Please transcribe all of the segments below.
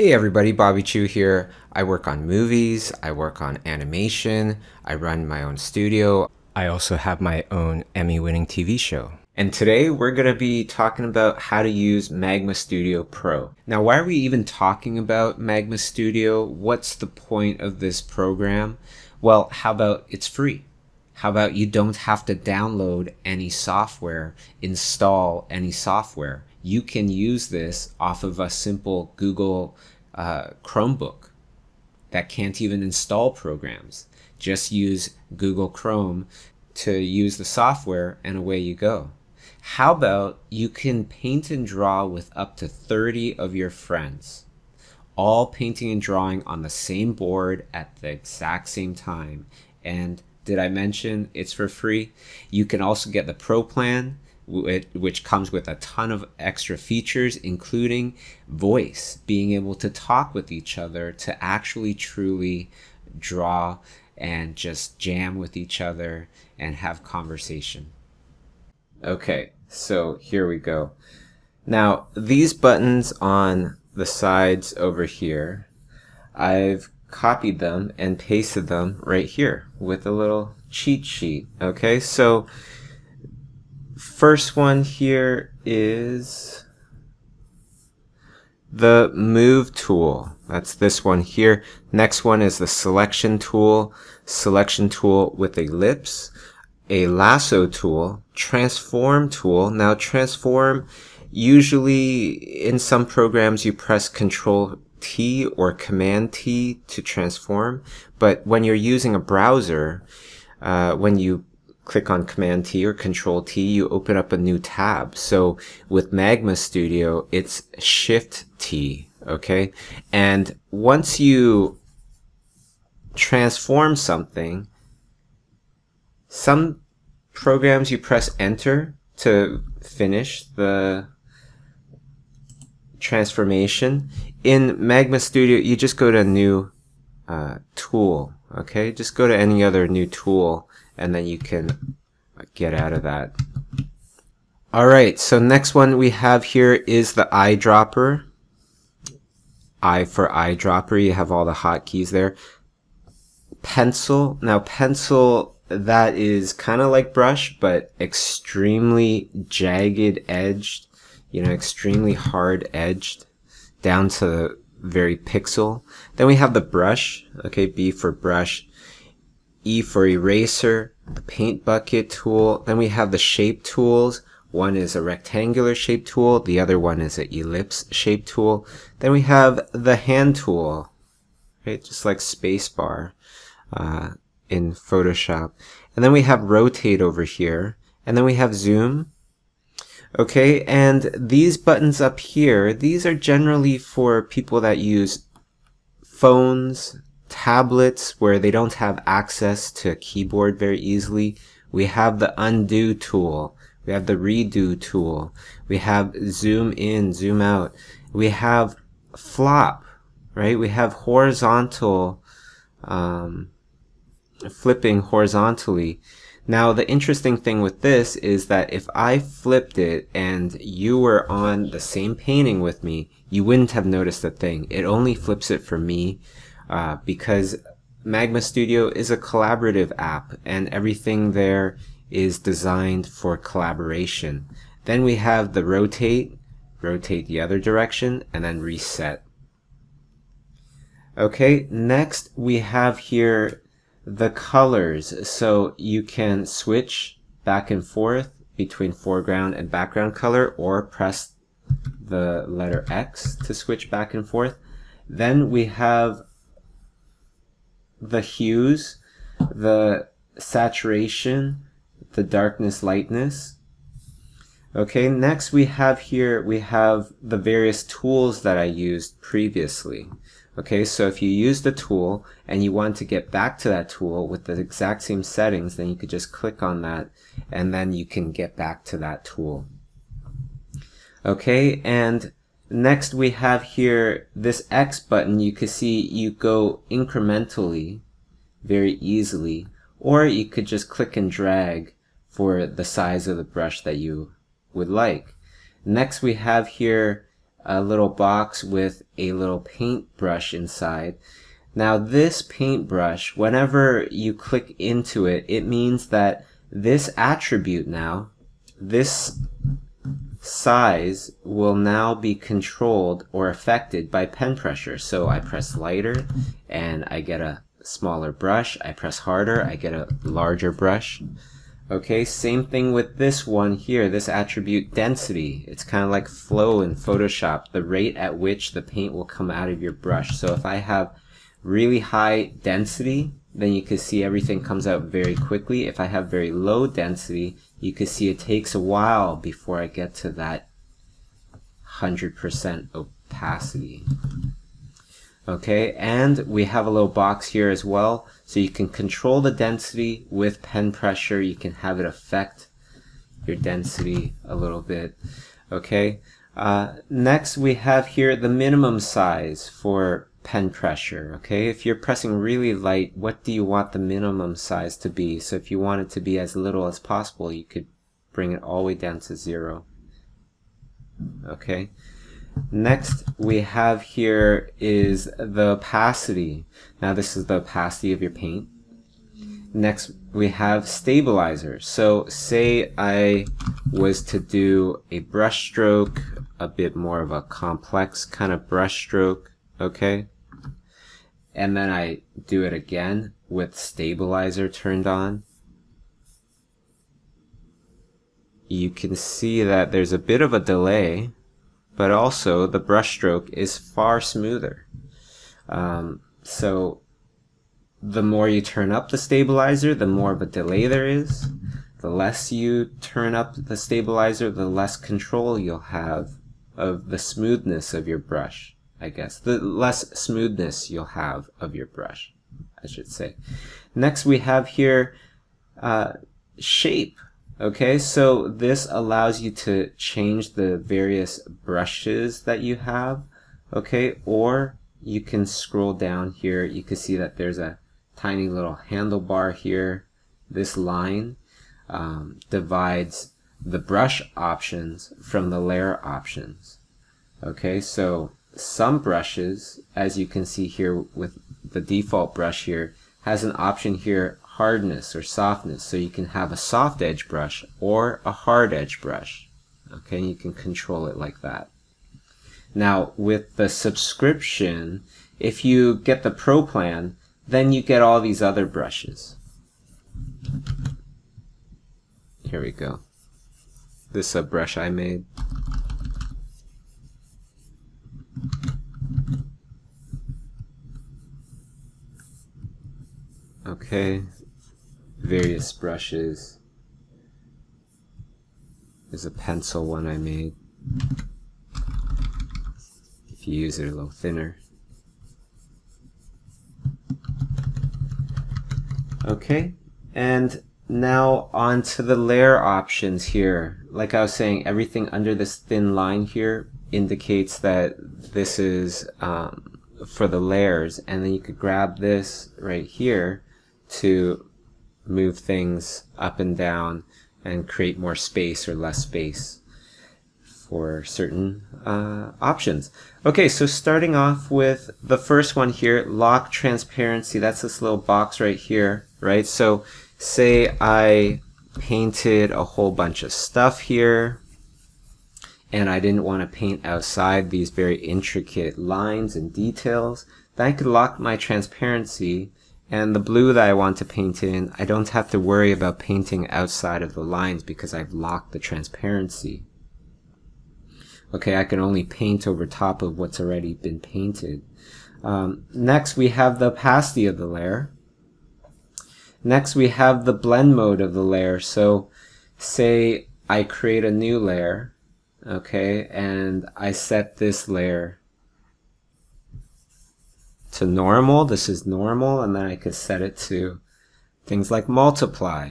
Hey everybody, Bobby Chiu here. I work on movies, I work on animation, I run my own studio. I also have my own Emmy winning TV show. And today we're going to be talking about how to use Magma Studio Pro. Now, why are we even talking about Magma Studio? What's the point of this program? Well, how about it's free? How about you don't have to download any software, install any software? you can use this off of a simple Google uh, Chromebook that can't even install programs. Just use Google Chrome to use the software and away you go. How about you can paint and draw with up to 30 of your friends, all painting and drawing on the same board at the exact same time. And did I mention it's for free? You can also get the Pro plan which comes with a ton of extra features, including voice, being able to talk with each other, to actually truly draw and just jam with each other and have conversation. Okay, so here we go. Now, these buttons on the sides over here, I've copied them and pasted them right here with a little cheat sheet. Okay, so first one here is the move tool. That's this one here. Next one is the selection tool, selection tool with a ellipse, a lasso tool, transform tool. Now transform, usually in some programs you press control T or command T to transform. But when you're using a browser, uh, when you click on Command T or Control T, you open up a new tab. So with Magma Studio, it's Shift T, okay? And once you transform something, some programs you press Enter to finish the transformation. In Magma Studio, you just go to a New uh, Tool, okay? Just go to any other new tool and then you can get out of that. All right, so next one we have here is the eyedropper. I for eyedropper, you have all the hotkeys there. Pencil, now pencil, that is kind of like brush, but extremely jagged edged, you know, extremely hard edged down to the very pixel. Then we have the brush, okay, B for brush. E for eraser, the paint bucket tool. Then we have the shape tools. One is a rectangular shape tool. The other one is an ellipse shape tool. Then we have the hand tool, right? Just like spacebar uh, in Photoshop. And then we have rotate over here. And then we have zoom. Okay, and these buttons up here, these are generally for people that use phones, tablets where they don't have access to a keyboard very easily, we have the undo tool. We have the redo tool. We have zoom in, zoom out. We have flop, right? We have horizontal, um, flipping horizontally. Now, the interesting thing with this is that if I flipped it and you were on the same painting with me, you wouldn't have noticed a thing. It only flips it for me uh, because Magma Studio is a collaborative app and everything there is designed for collaboration. Then we have the rotate, rotate the other direction, and then reset. Okay, next we have here the colors. So you can switch back and forth between foreground and background color or press the letter X to switch back and forth. Then we have the hues, the saturation, the darkness, lightness. Okay, next we have here, we have the various tools that I used previously. Okay, so if you use the tool and you want to get back to that tool with the exact same settings, then you could just click on that and then you can get back to that tool. Okay, and Next we have here this X button. You can see you go incrementally very easily or you could just click and drag for the size of the brush that you would like. Next we have here a little box with a little paintbrush inside. Now this paintbrush, whenever you click into it, it means that this attribute now, this size will now be controlled or affected by pen pressure. So I press lighter and I get a smaller brush. I press harder, I get a larger brush. Okay, same thing with this one here, this attribute density. It's kind of like flow in Photoshop, the rate at which the paint will come out of your brush. So if I have really high density, then you can see everything comes out very quickly. If I have very low density, you can see it takes a while before I get to that 100% opacity. Okay, and we have a little box here as well. So you can control the density with pen pressure. You can have it affect your density a little bit. Okay, uh, next we have here the minimum size for pen pressure. Okay, if you're pressing really light, what do you want the minimum size to be? So if you want it to be as little as possible, you could bring it all the way down to zero. Okay. Next we have here is the opacity. Now this is the opacity of your paint. Next we have stabilizer. So say I was to do a brush stroke, a bit more of a complex kind of brush stroke, okay? And then I do it again with stabilizer turned on. You can see that there's a bit of a delay but also the brushstroke is far smoother. Um, so the more you turn up the stabilizer, the more of a delay there is. The less you turn up the stabilizer, the less control you'll have of the smoothness of your brush, I guess. The less smoothness you'll have of your brush, I should say. Next we have here uh, shape. Okay, so this allows you to change the various brushes that you have, okay, or you can scroll down here. You can see that there's a tiny little handlebar here. This line um, divides the brush options from the layer options. Okay, so some brushes, as you can see here with the default brush here, has an option here hardness or softness. So you can have a soft edge brush or a hard edge brush. Okay, you can control it like that. Now with the subscription, if you get the pro plan, then you get all these other brushes. Here we go. This is a brush I made. Okay, various brushes. There's a pencil one I made. If you use it a little thinner. Okay, and now on to the layer options here. Like I was saying, everything under this thin line here indicates that this is um, for the layers, and then you could grab this right here to move things up and down and create more space or less space for certain uh, options. Okay, so starting off with the first one here, lock transparency. That's this little box right here, right? So say I painted a whole bunch of stuff here and I didn't want to paint outside these very intricate lines and details, then I could lock my transparency and the blue that I want to paint in, I don't have to worry about painting outside of the lines because I've locked the transparency. Okay, I can only paint over top of what's already been painted. Um, next, we have the opacity of the layer. Next, we have the blend mode of the layer. So, say I create a new layer, okay, and I set this layer to normal. This is normal. And then I could set it to things like multiply.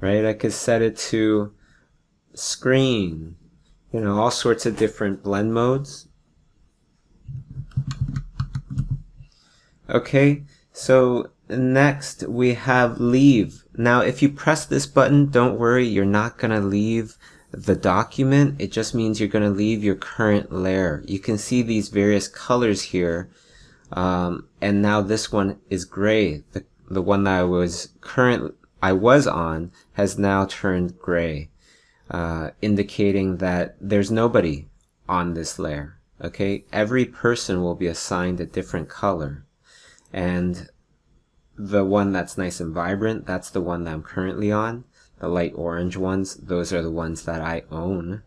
Right? I could set it to screen. You know, all sorts of different blend modes. Okay, so next we have leave. Now if you press this button, don't worry, you're not gonna leave the document, it just means you're going to leave your current layer. You can see these various colors here. Um, and now this one is gray. The, the one that I was current, I was on has now turned gray, uh, indicating that there's nobody on this layer. Okay. Every person will be assigned a different color. And the one that's nice and vibrant, that's the one that I'm currently on. The light orange ones, those are the ones that I own,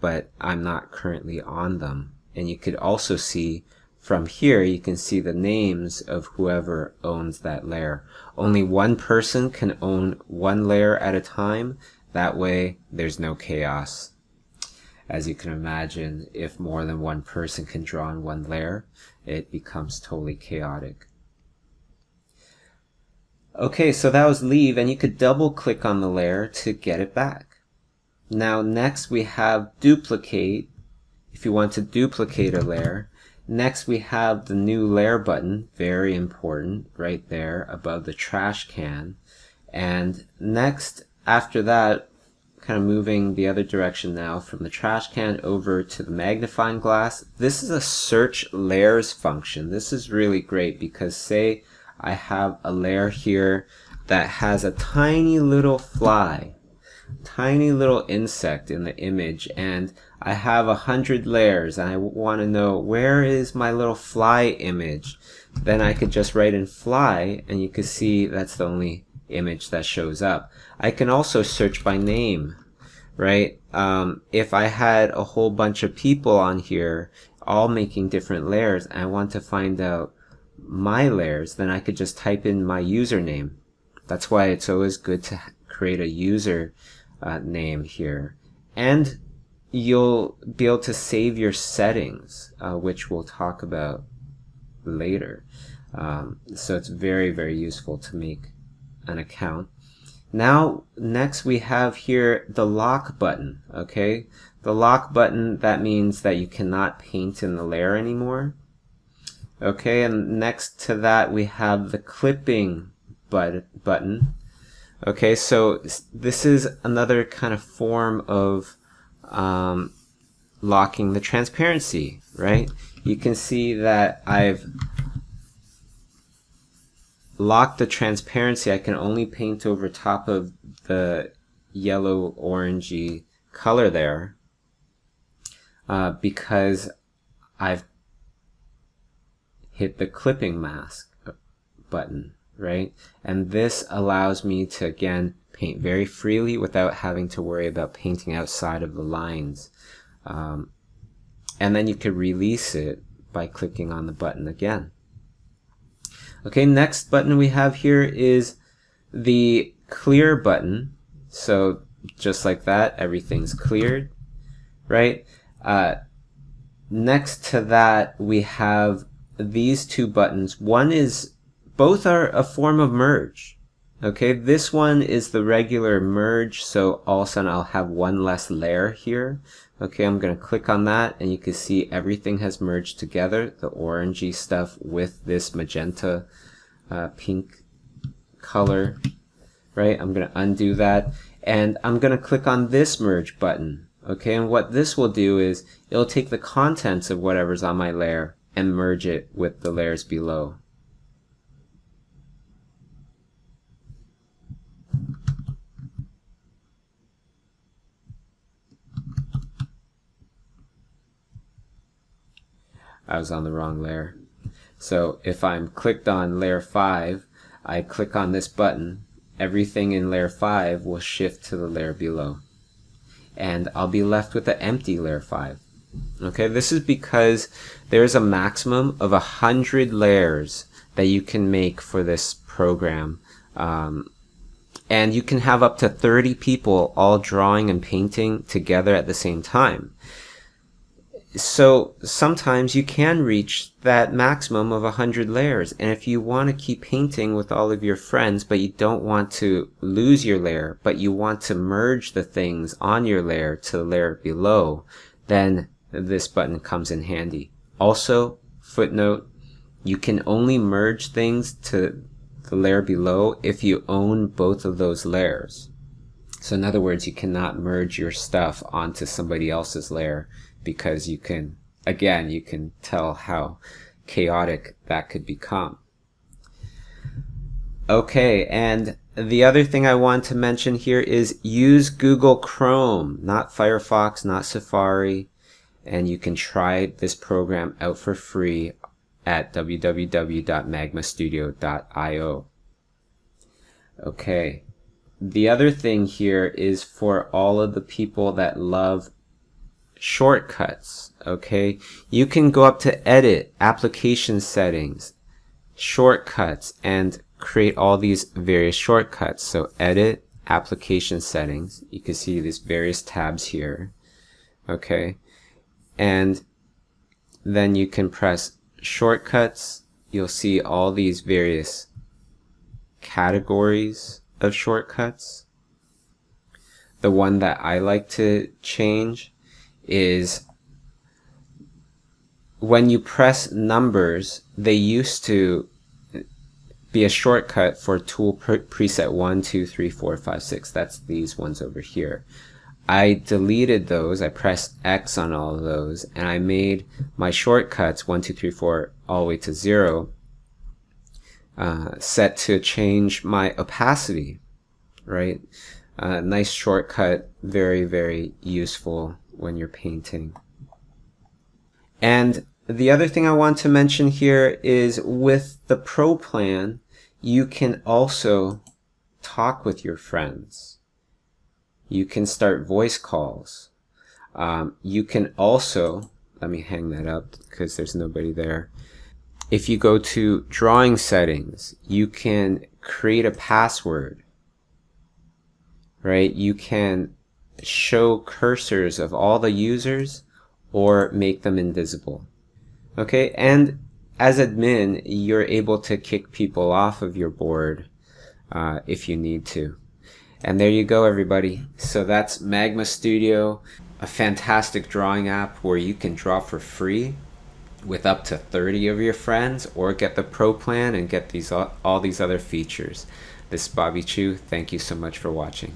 but I'm not currently on them. And you could also see from here, you can see the names of whoever owns that layer. Only one person can own one layer at a time. That way, there's no chaos. As you can imagine, if more than one person can draw on one layer, it becomes totally chaotic. Okay, so that was leave, and you could double click on the layer to get it back. Now next we have duplicate, if you want to duplicate a layer. Next we have the new layer button, very important, right there above the trash can. And next, after that, kind of moving the other direction now from the trash can over to the magnifying glass. This is a search layers function. This is really great because say I have a layer here that has a tiny little fly, tiny little insect in the image, and I have a hundred layers and I want to know where is my little fly image. Then I could just write in fly and you can see that's the only image that shows up. I can also search by name, right? Um, if I had a whole bunch of people on here all making different layers I want to find out my layers, then I could just type in my username. That's why it's always good to create a user uh, name here. And you'll be able to save your settings, uh, which we'll talk about later. Um, so it's very, very useful to make an account. Now, next we have here the lock button, okay? The lock button, that means that you cannot paint in the layer anymore. Okay, and next to that we have the clipping but button. Okay, so this is another kind of form of um, locking the transparency, right? You can see that I've locked the transparency. I can only paint over top of the yellow orangey color there uh, because I've hit the clipping mask button, right? And this allows me to, again, paint very freely without having to worry about painting outside of the lines. Um, and then you could release it by clicking on the button again. Okay, next button we have here is the clear button. So just like that, everything's cleared, right? Uh, next to that, we have these two buttons. One is, both are a form of merge. Okay, this one is the regular merge, so all of a sudden I'll have one less layer here. Okay, I'm going to click on that and you can see everything has merged together, the orangey stuff with this magenta uh, pink color, right? I'm going to undo that and I'm going to click on this merge button. Okay, and what this will do is it'll take the contents of whatever's on my layer and merge it with the layers below. I was on the wrong layer. So if I'm clicked on layer 5, I click on this button, everything in layer 5 will shift to the layer below. And I'll be left with an empty layer 5. Okay, this is because there's a maximum of a hundred layers that you can make for this program. Um, and you can have up to 30 people all drawing and painting together at the same time. So sometimes you can reach that maximum of 100 layers. And if you want to keep painting with all of your friends, but you don't want to lose your layer, but you want to merge the things on your layer to the layer below, then this button comes in handy. Also, footnote, you can only merge things to the layer below if you own both of those layers. So in other words, you cannot merge your stuff onto somebody else's layer because you can, again, you can tell how chaotic that could become. Okay, and the other thing I want to mention here is use Google Chrome, not Firefox, not Safari, and you can try this program out for free at www.magmastudio.io. Okay, the other thing here is for all of the people that love shortcuts, okay? You can go up to edit, application settings, shortcuts, and create all these various shortcuts. So edit, application settings. You can see these various tabs here, okay? And then you can press shortcuts. You'll see all these various categories of shortcuts. The one that I like to change is when you press numbers, they used to be a shortcut for tool pre preset 1, 2, 3, 4, 5, 6. That's these ones over here. I deleted those. I pressed X on all of those and I made my shortcuts 1, 2, 3, 4 all the way to 0 uh, set to change my opacity, right? Uh, nice shortcut, very, very useful when you're painting. And the other thing I want to mention here is with the Pro Plan, you can also talk with your friends. You can start voice calls. Um, you can also, let me hang that up because there's nobody there. If you go to drawing settings, you can create a password, right? You can show cursors of all the users or make them invisible. Okay, and as admin, you're able to kick people off of your board uh, if you need to. And there you go, everybody. So that's Magma Studio, a fantastic drawing app where you can draw for free with up to 30 of your friends or get the pro plan and get these all, all these other features. This is Bobby Chiu. Thank you so much for watching.